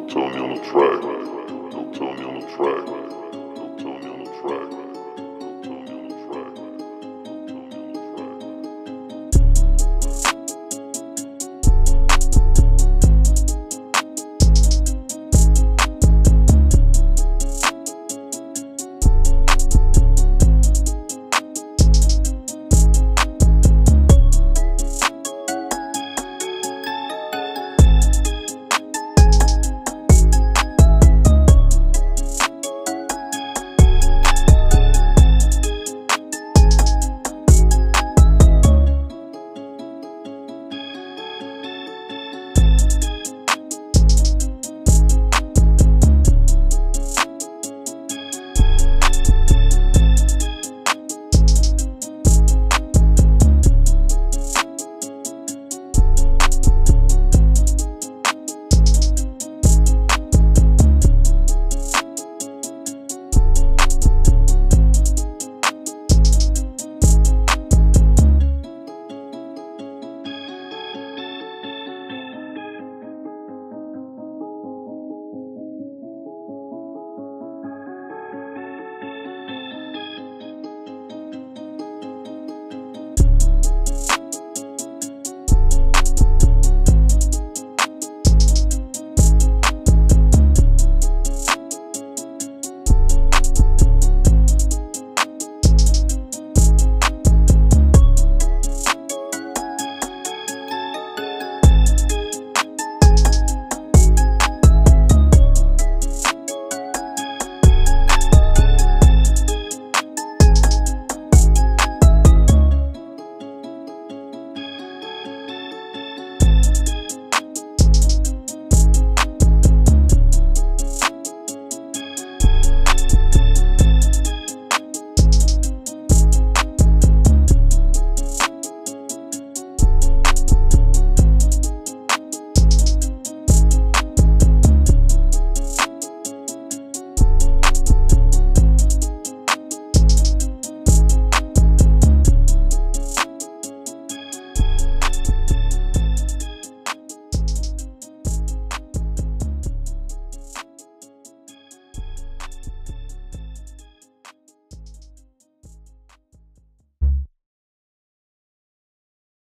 Lil Tony on the track.